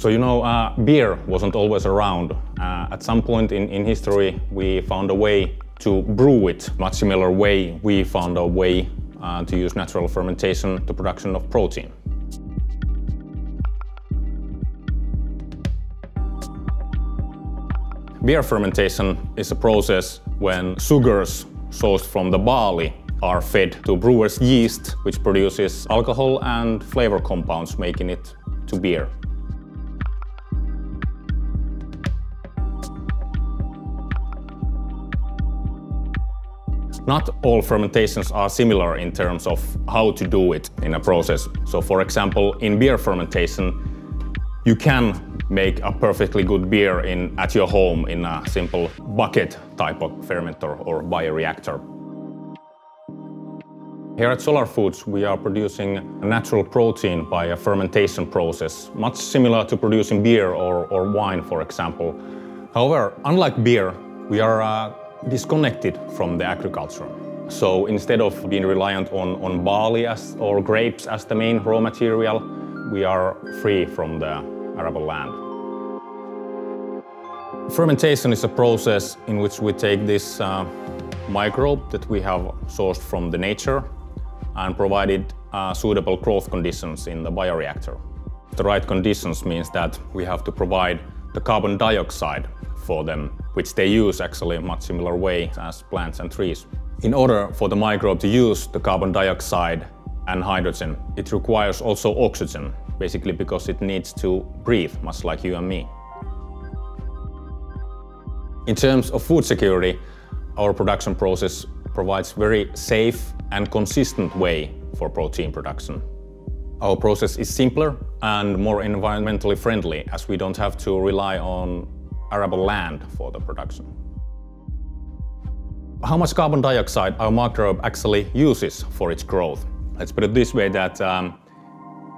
So you know, uh, beer wasn't always around. Uh, at some point in, in history, we found a way to brew it. Much similar way, we found a way uh, to use natural fermentation to production of protein. Beer fermentation is a process when sugars sourced from the barley are fed to brewer's yeast, which produces alcohol and flavor compounds, making it to beer. Not all fermentations are similar in terms of how to do it in a process. So for example, in beer fermentation, you can make a perfectly good beer in, at your home in a simple bucket type of fermenter or bioreactor. Here at Solar Foods, we are producing a natural protein by a fermentation process, much similar to producing beer or, or wine, for example. However, unlike beer, we are uh, disconnected from the agriculture. So instead of being reliant on, on barley as, or grapes as the main raw material, we are free from the arable land. Fermentation is a process in which we take this uh, microbe that we have sourced from the nature and provided uh, suitable growth conditions in the bioreactor. The right conditions means that we have to provide the carbon dioxide for them, which they use actually in a much similar way as plants and trees. In order for the microbe to use the carbon dioxide and hydrogen, it requires also oxygen, basically because it needs to breathe, much like you and me. In terms of food security, our production process provides very safe and consistent way for protein production. Our process is simpler and more environmentally friendly as we don't have to rely on arable land for the production. How much carbon dioxide our microbe actually uses for its growth? Let's put it this way that um,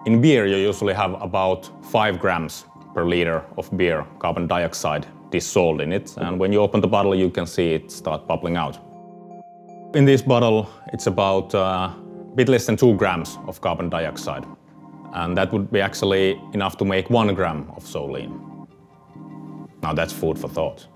in beer you usually have about 5 grams per liter of beer carbon dioxide dissolved in it and when you open the bottle you can see it start bubbling out. In this bottle, it's about a uh, bit less than two grams of carbon dioxide. And that would be actually enough to make one gram of Solein. Now that's food for thought.